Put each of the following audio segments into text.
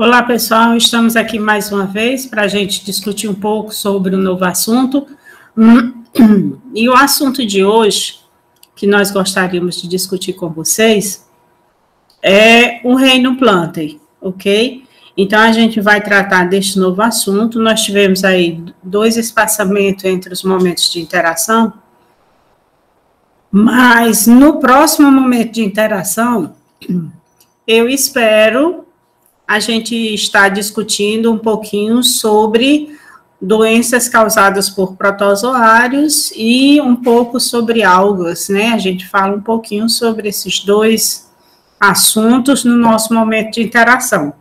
Olá, pessoal. Estamos aqui mais uma vez para a gente discutir um pouco sobre um novo assunto. E o assunto de hoje, que nós gostaríamos de discutir com vocês, é o reino Planten, ok? Então, a gente vai tratar deste novo assunto. Nós tivemos aí dois espaçamentos entre os momentos de interação, mas no próximo momento de interação, eu espero a gente estar discutindo um pouquinho sobre doenças causadas por protozoários e um pouco sobre algas, né? A gente fala um pouquinho sobre esses dois assuntos no nosso momento de interação.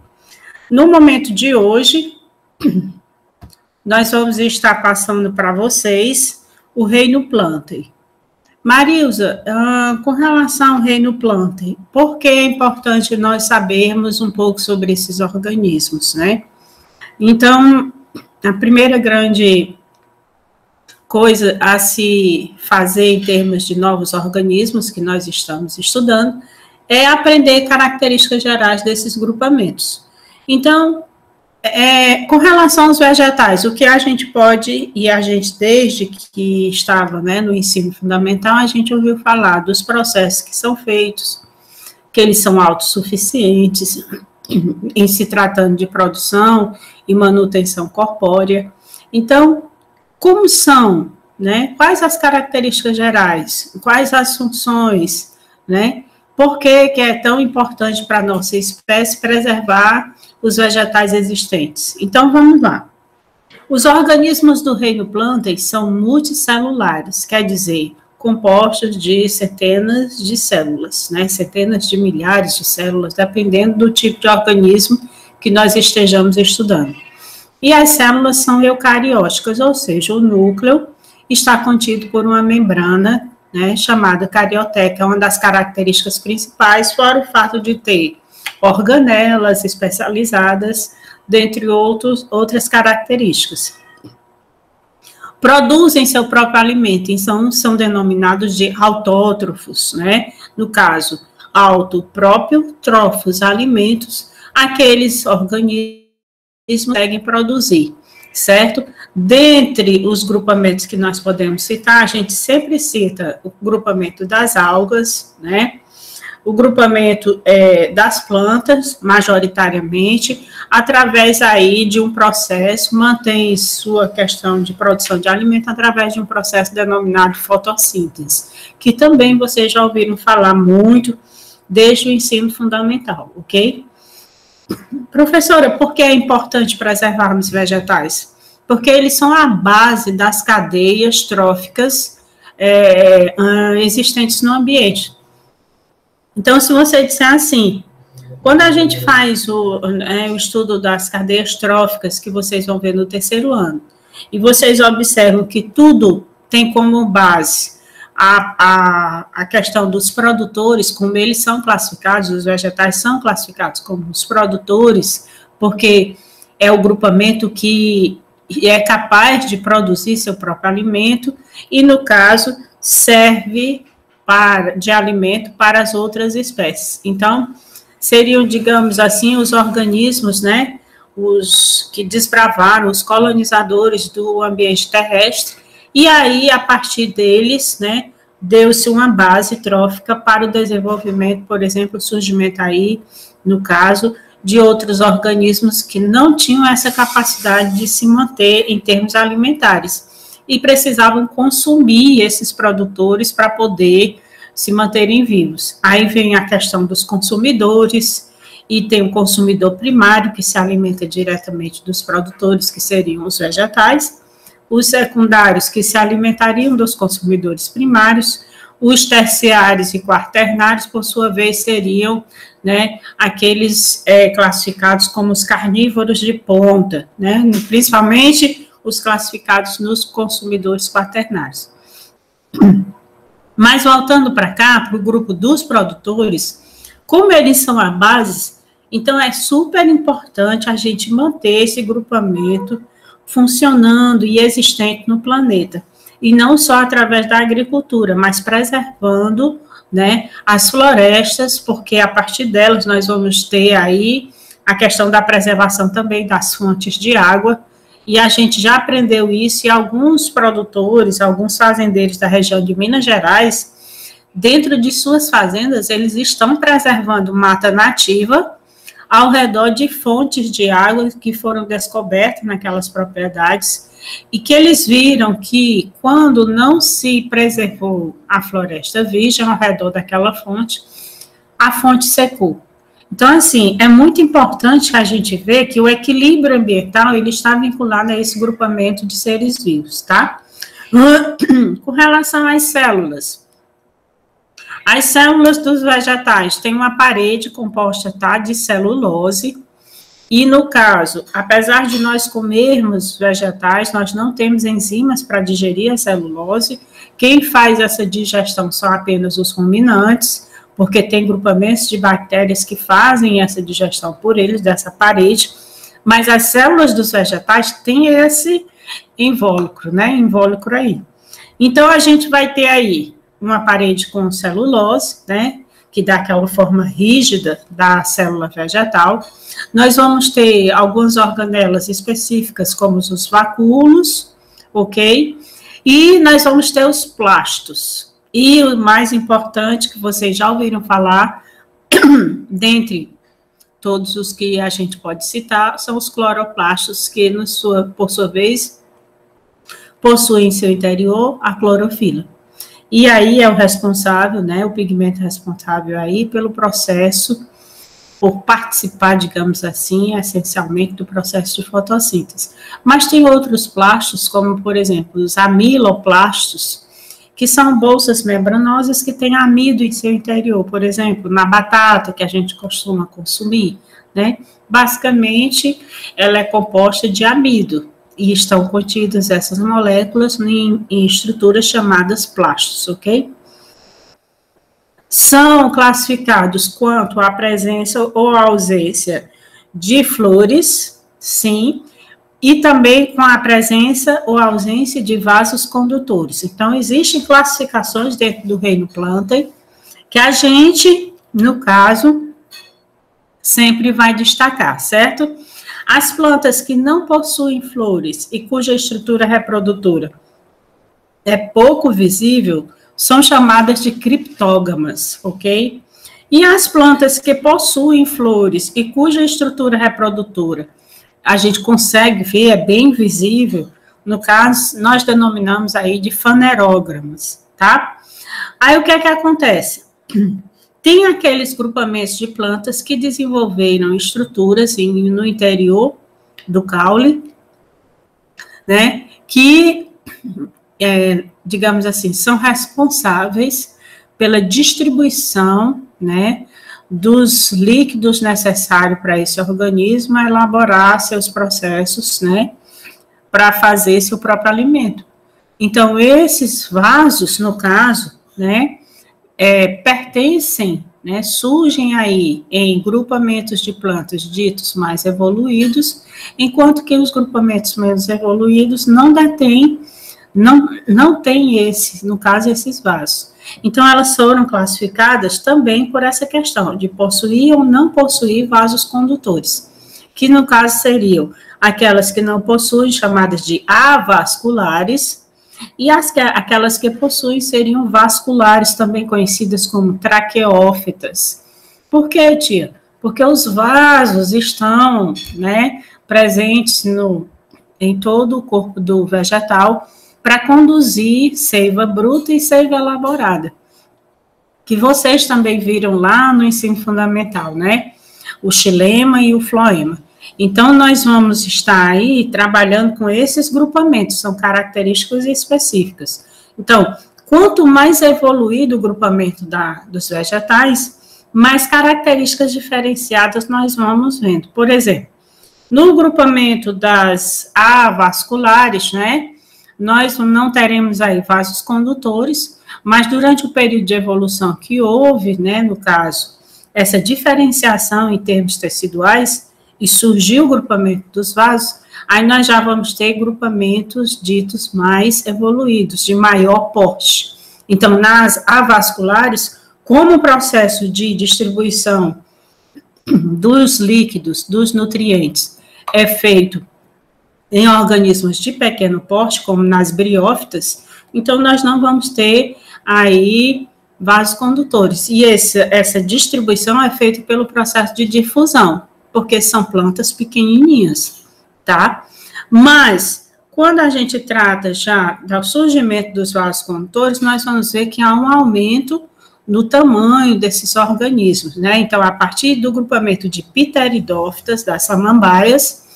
No momento de hoje, nós vamos estar passando para vocês o reino Plantae. Marilza, uh, com relação ao reino Plantae, por que é importante nós sabermos um pouco sobre esses organismos, né? Então, a primeira grande coisa a se fazer em termos de novos organismos que nós estamos estudando é aprender características gerais desses grupamentos. Então, é, com relação aos vegetais, o que a gente pode, e a gente, desde que estava né, no ensino fundamental, a gente ouviu falar dos processos que são feitos, que eles são autossuficientes, em se tratando de produção e manutenção corpórea. Então, como são, né? Quais as características gerais? Quais as funções, né? Por que, que é tão importante para a nossa espécie preservar os vegetais existentes. Então, vamos lá. Os organismos do reino plantas são multicelulares, quer dizer, compostos de centenas de células, né? centenas de milhares de células, dependendo do tipo de organismo que nós estejamos estudando. E as células são eucarióticas, ou seja, o núcleo está contido por uma membrana né, chamada carioteca, uma das características principais, fora o fato de ter organelas especializadas, dentre outros, outras características. Produzem seu próprio alimento, então são denominados de autótrofos, né? No caso, auto próprio, trofos, alimentos, aqueles organismos que conseguem produzir, certo? Dentre os grupamentos que nós podemos citar, a gente sempre cita o grupamento das algas, né? O grupamento é, das plantas, majoritariamente, através aí de um processo, mantém sua questão de produção de alimento através de um processo denominado fotossíntese, que também vocês já ouviram falar muito desde o ensino fundamental, ok? Professora, por que é importante preservarmos vegetais? Porque eles são a base das cadeias tróficas é, existentes no ambiente. Então, se você disser assim, quando a gente faz o, é, o estudo das cadeias tróficas, que vocês vão ver no terceiro ano, e vocês observam que tudo tem como base a, a, a questão dos produtores, como eles são classificados, os vegetais são classificados como os produtores, porque é o grupamento que é capaz de produzir seu próprio alimento, e no caso, serve para, de alimento para as outras espécies. Então, seriam, digamos assim, os organismos, né, os que desbravaram, os colonizadores do ambiente terrestre, e aí, a partir deles, né, deu-se uma base trófica para o desenvolvimento, por exemplo, o surgimento aí, no caso, de outros organismos que não tinham essa capacidade de se manter em termos alimentares e precisavam consumir esses produtores para poder se manterem vivos. Aí vem a questão dos consumidores, e tem o consumidor primário, que se alimenta diretamente dos produtores, que seriam os vegetais, os secundários, que se alimentariam dos consumidores primários, os terciários e quaternários, por sua vez, seriam né, aqueles é, classificados como os carnívoros de ponta, né, principalmente os classificados nos consumidores quaternários. Mas voltando para cá, para o grupo dos produtores, como eles são a base, então é super importante a gente manter esse grupamento funcionando e existente no planeta. E não só através da agricultura, mas preservando né, as florestas, porque a partir delas nós vamos ter aí a questão da preservação também das fontes de água, e a gente já aprendeu isso, e alguns produtores, alguns fazendeiros da região de Minas Gerais, dentro de suas fazendas, eles estão preservando mata nativa ao redor de fontes de água que foram descobertas naquelas propriedades e que eles viram que quando não se preservou a floresta virgem ao redor daquela fonte, a fonte secou. Então, assim, é muito importante a gente vê que o equilíbrio ambiental, ele está vinculado a esse grupamento de seres vivos, tá? Com relação às células, as células dos vegetais têm uma parede composta, tá, de celulose, e no caso, apesar de nós comermos vegetais, nós não temos enzimas para digerir a celulose. Quem faz essa digestão são apenas os ruminantes porque tem grupamentos de bactérias que fazem essa digestão por eles, dessa parede, mas as células dos vegetais têm esse invólucro, né? Invólucro aí. Então, a gente vai ter aí uma parede com celulose, né? Que dá aquela forma rígida da célula vegetal. Nós vamos ter algumas organelas específicas, como os vacúolos, ok? E nós vamos ter os plastos, e o mais importante que vocês já ouviram falar, dentre todos os que a gente pode citar, são os cloroplastos, que, sua, por sua vez, possuem em seu interior a clorofila. E aí é o responsável, né, o pigmento responsável aí pelo processo, por participar, digamos assim, essencialmente do processo de fotossíntese. Mas tem outros plastos, como, por exemplo, os amiloplastos, que são bolsas membranosas que têm amido em seu interior, por exemplo, na batata que a gente costuma consumir, né? Basicamente, ela é composta de amido e estão contidas essas moléculas em, em estruturas chamadas plastos, ok? São classificados quanto à presença ou ausência de flores, sim, e também com a presença ou ausência de vasos condutores. Então, existem classificações dentro do reino plantae que a gente, no caso, sempre vai destacar, certo? As plantas que não possuem flores e cuja estrutura reprodutora é pouco visível são chamadas de criptógamas, ok? E as plantas que possuem flores e cuja estrutura reprodutora a gente consegue ver, é bem visível, no caso, nós denominamos aí de fanerógramas, tá? Aí o que é que acontece? Tem aqueles grupamentos de plantas que desenvolveram estruturas em, no interior do caule, né, que, é, digamos assim, são responsáveis pela distribuição, né, dos líquidos necessários para esse organismo elaborar seus processos, né, para fazer seu próprio alimento. Então, esses vasos, no caso, né, é, pertencem, né, surgem aí em grupamentos de plantas ditos mais evoluídos, enquanto que os grupamentos menos evoluídos não detêm, não, não tem esse, no caso, esses vasos. Então, elas foram classificadas também por essa questão de possuir ou não possuir vasos condutores, que no caso seriam aquelas que não possuem, chamadas de avasculares, e as que, aquelas que possuem seriam vasculares, também conhecidas como traqueófitas. Por quê, tia? Porque os vasos estão né, presentes no, em todo o corpo do vegetal, para conduzir seiva bruta e seiva elaborada, que vocês também viram lá no ensino fundamental, né? O xilema e o floema. Então, nós vamos estar aí trabalhando com esses grupamentos, são características específicas. Então, quanto mais evoluído o grupamento da, dos vegetais, mais características diferenciadas nós vamos vendo. Por exemplo, no grupamento das avasculares, né? Nós não teremos aí vasos condutores, mas durante o período de evolução que houve, né, no caso, essa diferenciação em termos teciduais, e surgiu o grupamento dos vasos, aí nós já vamos ter grupamentos ditos mais evoluídos, de maior porte. Então, nas avasculares, como o processo de distribuição dos líquidos, dos nutrientes, é feito em organismos de pequeno porte, como nas briófitas, então nós não vamos ter aí vasos condutores. E esse, essa distribuição é feita pelo processo de difusão, porque são plantas pequenininhas, tá? Mas, quando a gente trata já do surgimento dos vasos condutores, nós vamos ver que há um aumento no tamanho desses organismos, né? Então, a partir do grupamento de pteridófitas, das samambaias,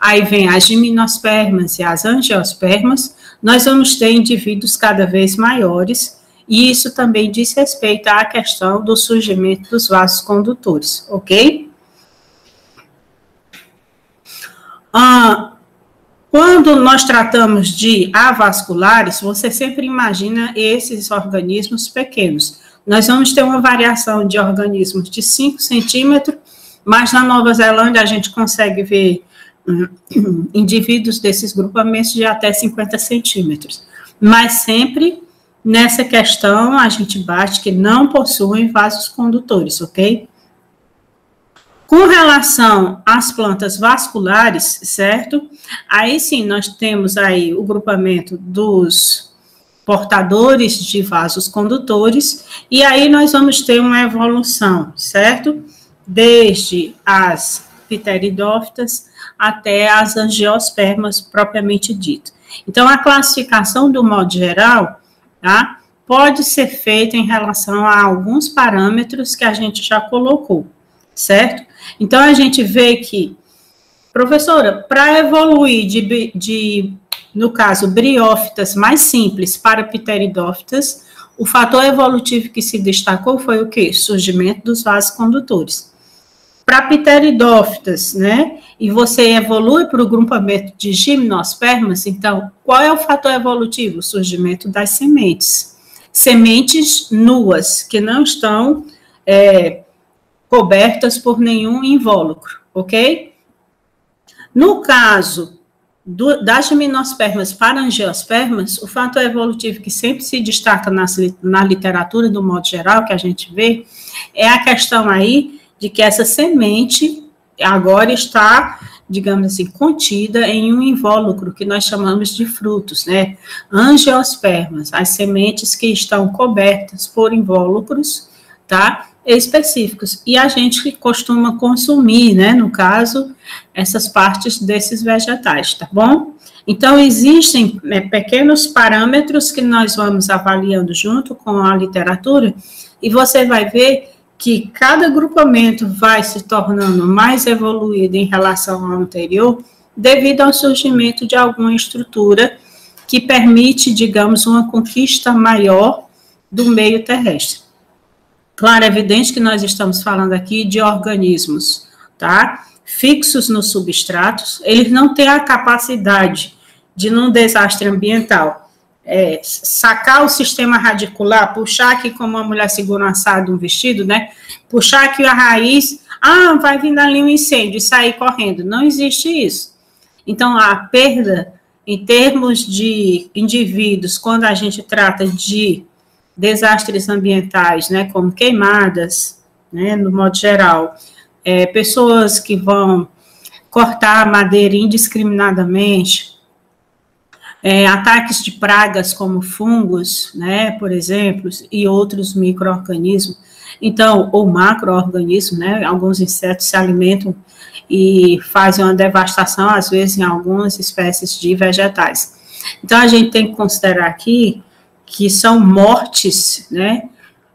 aí vem as gimnospermas e as angiospermas, nós vamos ter indivíduos cada vez maiores, e isso também diz respeito à questão do surgimento dos vasos condutores, ok? Ah, quando nós tratamos de avasculares, você sempre imagina esses organismos pequenos. Nós vamos ter uma variação de organismos de 5 centímetros, mas na Nova Zelândia a gente consegue ver indivíduos desses grupamentos de até 50 centímetros. Mas sempre nessa questão a gente bate que não possuem vasos condutores, ok? Com relação às plantas vasculares, certo? Aí sim, nós temos aí o grupamento dos portadores de vasos condutores, e aí nós vamos ter uma evolução, certo? Desde as pteridófitas até as angiospermas propriamente dito. Então, a classificação, do modo geral, tá, pode ser feita em relação a alguns parâmetros que a gente já colocou, certo? Então, a gente vê que, professora, para evoluir de, de no caso, briófitas mais simples para pteridófitas, o fator evolutivo que se destacou foi o quê? Surgimento dos vasos condutores. Para pteridófitas, né? E você evolui para o grupamento de gimnospermas, então, qual é o fator evolutivo? O surgimento das sementes. Sementes nuas, que não estão é, cobertas por nenhum invólucro, ok? No caso do, das gimnospermas para angiospermas, o fator evolutivo que sempre se destaca nas, na literatura, do modo geral, que a gente vê, é a questão aí de que essa semente agora está, digamos assim, contida em um invólucro que nós chamamos de frutos, né? Angiospermas, as sementes que estão cobertas por invólucros, tá? específicos. E a gente costuma consumir, né, no caso, essas partes desses vegetais, tá bom? Então, existem né, pequenos parâmetros que nós vamos avaliando junto com a literatura, e você vai ver que cada grupamento vai se tornando mais evoluído em relação ao anterior, devido ao surgimento de alguma estrutura que permite, digamos, uma conquista maior do meio terrestre. Claro, é evidente que nós estamos falando aqui de organismos, tá? Fixos nos substratos, eles não têm a capacidade de, num desastre ambiental, é, sacar o sistema radicular, puxar aqui como uma mulher segura um assado, um vestido, né? Puxar aqui a raiz, ah, vai vir ali um incêndio e sair correndo. Não existe isso. Então, a perda em termos de indivíduos, quando a gente trata de desastres ambientais, né, como queimadas, né, no modo geral, é, pessoas que vão cortar madeira indiscriminadamente, é, ataques de pragas como fungos, né, por exemplo, e outros micro-organismos, então, ou macro-organismos, né, alguns insetos se alimentam e fazem uma devastação, às vezes, em algumas espécies de vegetais. Então, a gente tem que considerar aqui que são mortes, né,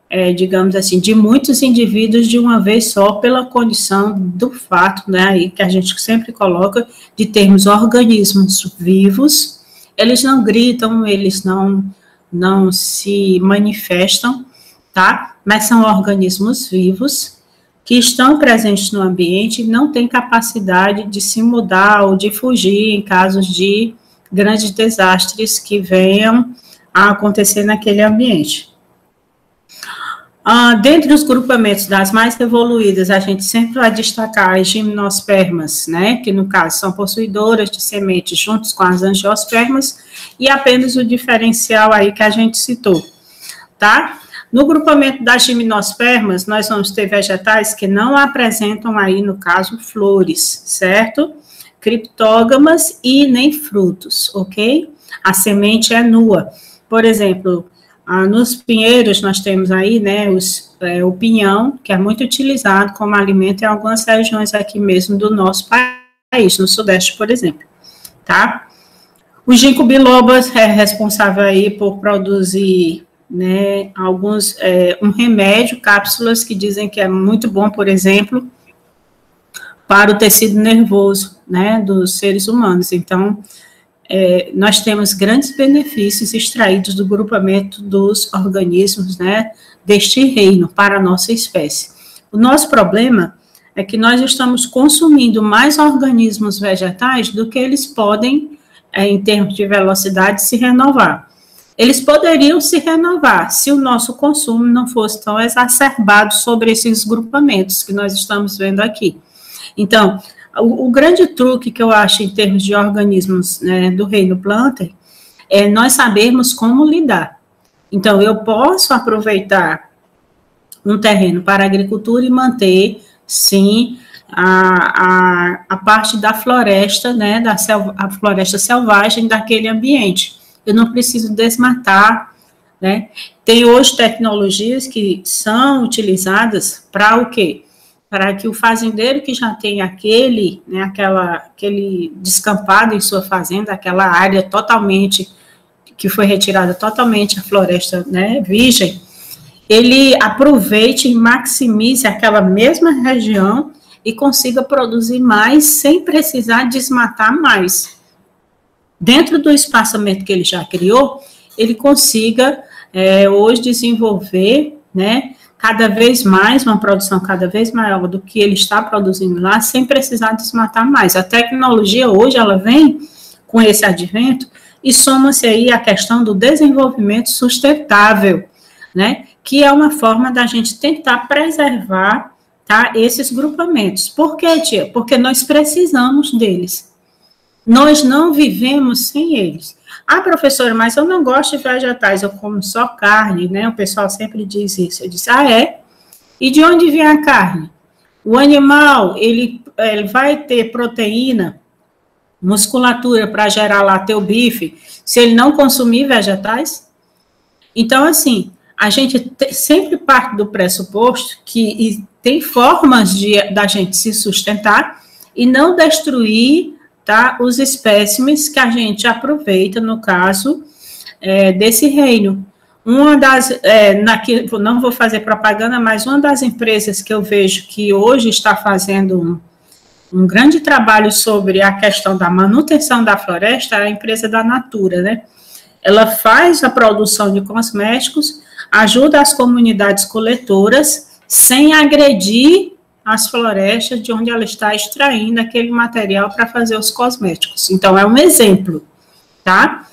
é, digamos assim, de muitos indivíduos de uma vez só, pela condição do fato, né, aí que a gente sempre coloca, de termos organismos vivos, eles não gritam, eles não, não se manifestam, tá? Mas são organismos vivos que estão presentes no ambiente e não têm capacidade de se mudar ou de fugir em casos de grandes desastres que venham a acontecer naquele ambiente. Ah, dentre os grupamentos das mais evoluídas, a gente sempre vai destacar as gimnospermas, né, que no caso são possuidoras de sementes juntos com as angiospermas, e apenas o diferencial aí que a gente citou, tá? No grupamento das gimnospermas, nós vamos ter vegetais que não apresentam aí, no caso, flores, certo? Criptógamas e nem frutos, ok? A semente é nua. Por exemplo, ah, nos pinheiros nós temos aí, né, os, é, o pinhão, que é muito utilizado como alimento em algumas regiões aqui mesmo do nosso país, no sudeste, por exemplo, tá? O ginkgo biloba é responsável aí por produzir, né, alguns, é, um remédio, cápsulas que dizem que é muito bom, por exemplo, para o tecido nervoso, né, dos seres humanos. Então, é, nós temos grandes benefícios extraídos do grupamento dos organismos, né, deste reino para a nossa espécie. O nosso problema é que nós estamos consumindo mais organismos vegetais do que eles podem, é, em termos de velocidade, se renovar. Eles poderiam se renovar se o nosso consumo não fosse tão exacerbado sobre esses grupamentos que nós estamos vendo aqui. Então, o, grande truque que eu acho em termos de organismos né, do reino planter é nós sabermos como lidar. Então, eu posso aproveitar um terreno para agricultura e manter, sim, a, a, a parte da floresta, né, da selva, a floresta selvagem daquele ambiente. Eu não preciso desmatar, né? Tem hoje tecnologias que são utilizadas para o quê? Para que o fazendeiro que já tem aquele, né, aquela, aquele descampado em sua fazenda, aquela área totalmente, que foi retirada totalmente a floresta né, virgem, ele aproveite e maximize aquela mesma região e consiga produzir mais sem precisar desmatar mais. Dentro do espaçamento que ele já criou, ele consiga é, hoje desenvolver, né, cada vez mais, uma produção cada vez maior do que ele está produzindo lá, sem precisar desmatar mais. A tecnologia hoje, ela vem com esse advento e soma-se aí a questão do desenvolvimento sustentável, né, que é uma forma da gente tentar preservar, tá, esses grupamentos. Por quê, tia? Porque nós precisamos deles. Nós não vivemos sem eles. Ah, professora, mas eu não gosto de vegetais, eu como só carne, né? O pessoal sempre diz isso. Eu disse, ah, é? E de onde vem a carne? O animal, ele, ele vai ter proteína, musculatura para gerar lá teu bife, se ele não consumir vegetais? Então, assim, a gente te, sempre parte do pressuposto que tem formas de da gente se sustentar e não destruir tá? Os espécimes que a gente aproveita, no caso, é, desse reino. Uma das, é, naqui, não vou fazer propaganda, mas uma das empresas que eu vejo que hoje está fazendo um, um grande trabalho sobre a questão da manutenção da floresta é a empresa da Natura, né? Ela faz a produção de cosméticos, ajuda as comunidades coletoras, sem agredir as florestas de onde ela está extraindo aquele material para fazer os cosméticos. Então, é um exemplo, tá?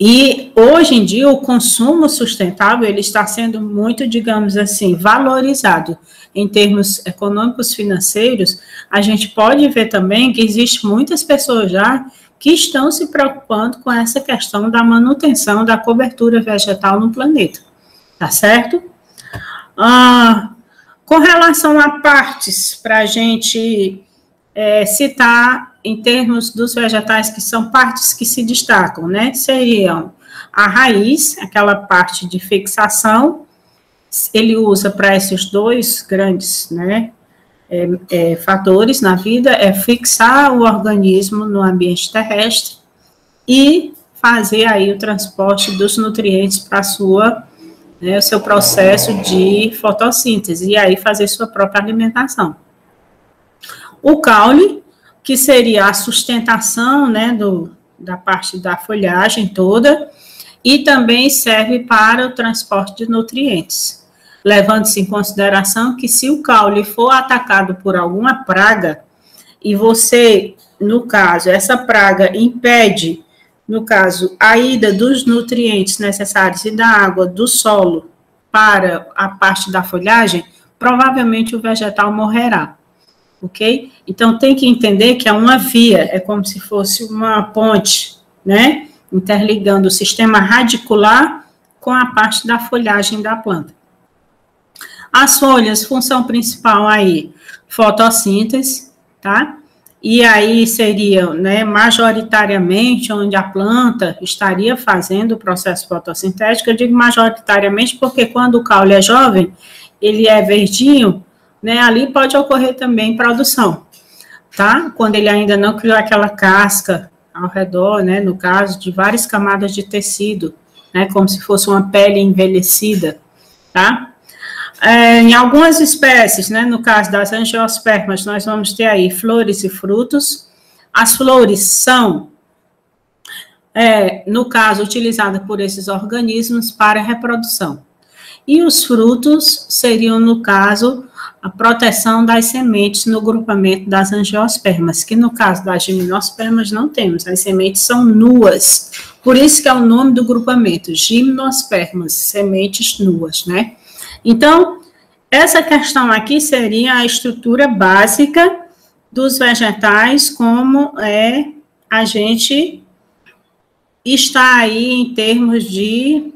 E hoje em dia o consumo sustentável ele está sendo muito, digamos assim, valorizado em termos econômicos financeiros. A gente pode ver também que existe muitas pessoas já que estão se preocupando com essa questão da manutenção da cobertura vegetal no planeta, tá certo? Ah, com relação a partes, para a gente é, citar em termos dos vegetais que são partes que se destacam, né? Seriam a raiz, aquela parte de fixação, ele usa para esses dois grandes, né? É, é, fatores na vida é fixar o organismo no ambiente terrestre e fazer aí o transporte dos nutrientes para a sua né, o seu processo de fotossíntese e aí fazer sua própria alimentação. O caule, que seria a sustentação né, do, da parte da folhagem toda, e também serve para o transporte de nutrientes, levando-se em consideração que se o caule for atacado por alguma praga, e você, no caso, essa praga impede no caso, a ida dos nutrientes necessários e da água do solo para a parte da folhagem, provavelmente o vegetal morrerá. Ok? Então tem que entender que é uma via, é como se fosse uma ponte, né? Interligando o sistema radicular com a parte da folhagem da planta. As folhas, função principal aí, fotossíntese, tá? E aí seria, né, majoritariamente onde a planta estaria fazendo o processo fotossintético. Eu digo majoritariamente porque quando o caule é jovem, ele é verdinho, né, ali pode ocorrer também produção, tá? Quando ele ainda não criou aquela casca ao redor, né, no caso de várias camadas de tecido, né, como se fosse uma pele envelhecida, tá? É, em algumas espécies, né, no caso das angiospermas, nós vamos ter aí flores e frutos. As flores são, é, no caso, utilizadas por esses organismos para reprodução. E os frutos seriam, no caso, a proteção das sementes no grupamento das angiospermas, que no caso das gimnospermas não temos, as sementes são nuas. Por isso que é o nome do grupamento, gimnospermas, sementes nuas, né? Então, essa questão aqui seria a estrutura básica dos vegetais, como é a gente está aí em termos de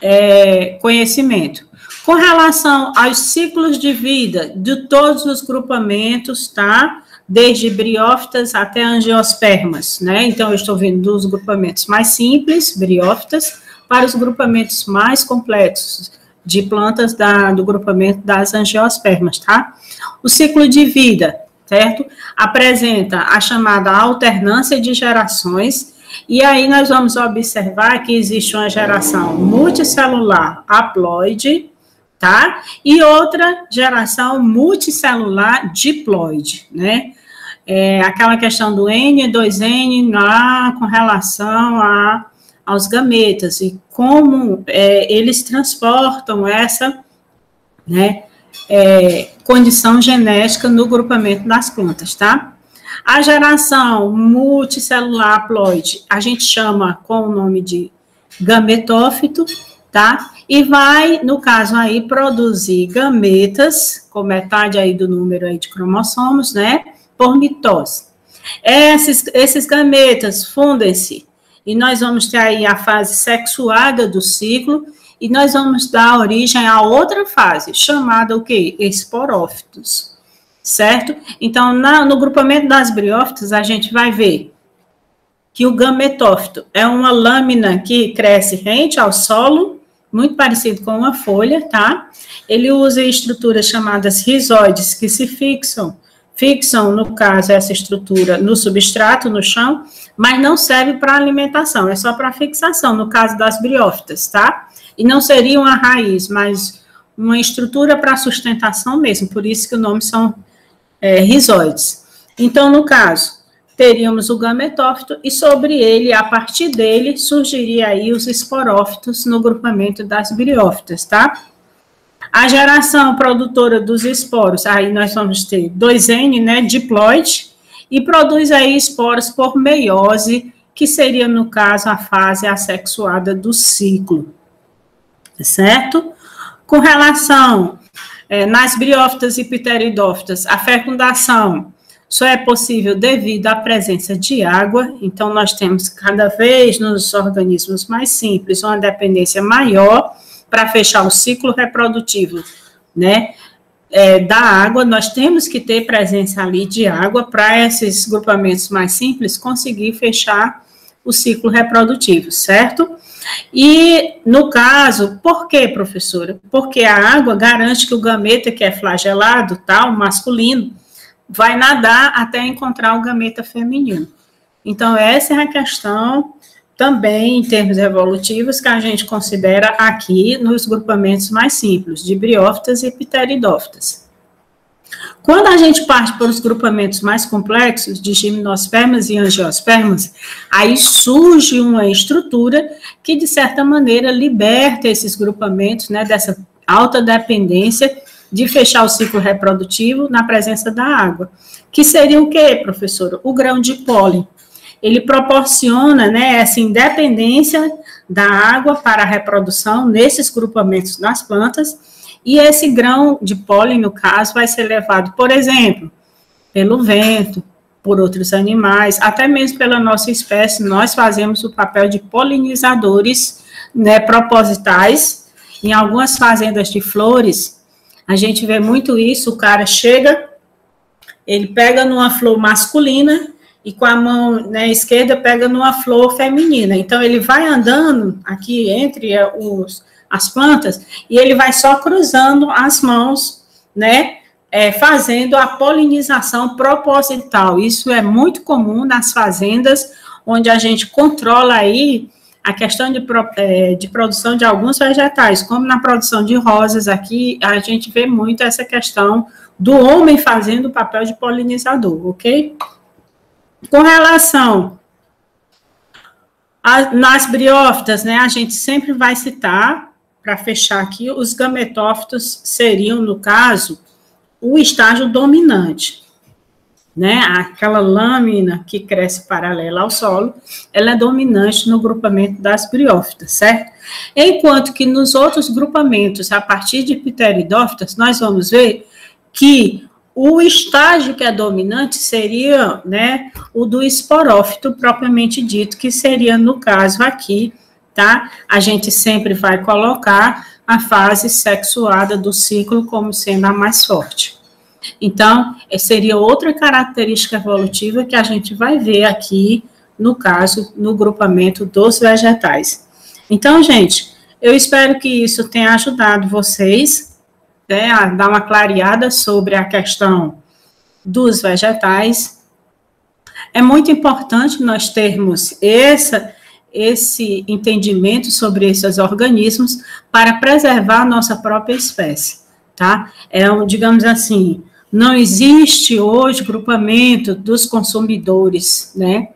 é, conhecimento. Com relação aos ciclos de vida de todos os grupamentos, tá? Desde briófitas até angiospermas, né? Então, eu estou vendo dos grupamentos mais simples, briófitas, para os grupamentos mais complexos de plantas da, do grupamento das angiospermas, tá? O ciclo de vida, certo? Apresenta a chamada alternância de gerações, e aí nós vamos observar que existe uma geração multicelular haploide, tá? E outra geração multicelular diploide, né? É, aquela questão do N, 2N lá com relação a aos gametas e como é, eles transportam essa né, é, condição genética no grupamento das plantas, tá? A geração multicelular haploide, a gente chama com o nome de gametófito, tá? E vai, no caso aí, produzir gametas, com metade aí do número aí de cromossomos, né? Por mitose. Esses, esses gametas fundem-se e nós vamos ter aí a fase sexuada do ciclo, e nós vamos dar origem a outra fase, chamada o quê? Esporófitos, certo? Então, na, no grupamento das briófitas, a gente vai ver que o gametófito é uma lâmina que cresce rente ao solo, muito parecido com uma folha, tá? Ele usa estruturas chamadas rizoides, que se fixam fixam, no caso, essa estrutura no substrato, no chão, mas não serve para alimentação, é só para fixação, no caso das briófitas, tá? E não seria uma raiz, mas uma estrutura para sustentação mesmo, por isso que o nome são é, rizoides. Então, no caso, teríamos o gametófito e sobre ele, a partir dele, surgiria aí os esporófitos no grupamento das briófitas, tá? A geração produtora dos esporos, aí nós vamos ter 2N, né, diploide, e produz aí esporos por meiose, que seria, no caso, a fase assexuada do ciclo, certo? Com relação é, nas briófitas e pteridófitas, a fecundação só é possível devido à presença de água, então nós temos cada vez nos organismos mais simples uma dependência maior para fechar o ciclo reprodutivo, né? É, da água, nós temos que ter presença ali de água para esses grupamentos mais simples conseguir fechar o ciclo reprodutivo, certo? E no caso, por que, professora? Porque a água garante que o gameta que é flagelado, tal, masculino, vai nadar até encontrar o gameta feminino. Então, essa é a questão também em termos evolutivos que a gente considera aqui nos grupamentos mais simples, de briófitas e pteridófitas. Quando a gente parte para os grupamentos mais complexos, de gimnospermas e angiospermas, aí surge uma estrutura que, de certa maneira, liberta esses grupamentos né, dessa alta dependência de fechar o ciclo reprodutivo na presença da água. Que seria o quê, professora? O grão de pólen ele proporciona né, essa independência da água para a reprodução nesses grupamentos das plantas, e esse grão de pólen, no caso, vai ser levado, por exemplo, pelo vento, por outros animais, até mesmo pela nossa espécie, nós fazemos o papel de polinizadores né, propositais. Em algumas fazendas de flores, a gente vê muito isso, o cara chega, ele pega numa flor masculina e com a mão né, esquerda pega numa flor feminina. Então, ele vai andando aqui entre os, as plantas e ele vai só cruzando as mãos, né? é, fazendo a polinização proposital. Isso é muito comum nas fazendas, onde a gente controla aí a questão de, é, de produção de alguns vegetais, como na produção de rosas aqui, a gente vê muito essa questão do homem fazendo o papel de polinizador, ok? Com relação a, nas briófitas, né, a gente sempre vai citar, para fechar aqui, os gametófitos seriam, no caso, o estágio dominante, né? Aquela lâmina que cresce paralela ao solo, ela é dominante no grupamento das briófitas, certo? Enquanto que nos outros grupamentos, a partir de pteridófitas, nós vamos ver que o estágio que é dominante seria, né, o do esporófito propriamente dito, que seria no caso aqui, tá? A gente sempre vai colocar a fase sexuada do ciclo como sendo a mais forte. Então, eh, seria outra característica evolutiva que a gente vai ver aqui, no caso, no grupamento dos vegetais. Então, gente, eu espero que isso tenha ajudado vocês a dar uma clareada sobre a questão dos vegetais. É muito importante nós termos essa esse entendimento sobre esses organismos para preservar a nossa própria espécie, tá? É, digamos assim, não existe hoje grupamento dos consumidores, né?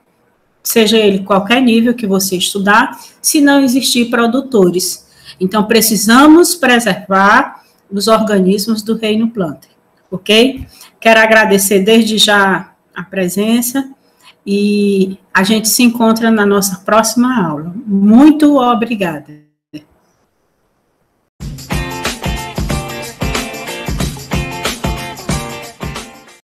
Seja ele qualquer nível que você estudar, se não existir produtores. Então, precisamos preservar os organismos do reino planta, ok? Quero agradecer desde já a presença e a gente se encontra na nossa próxima aula. Muito obrigada.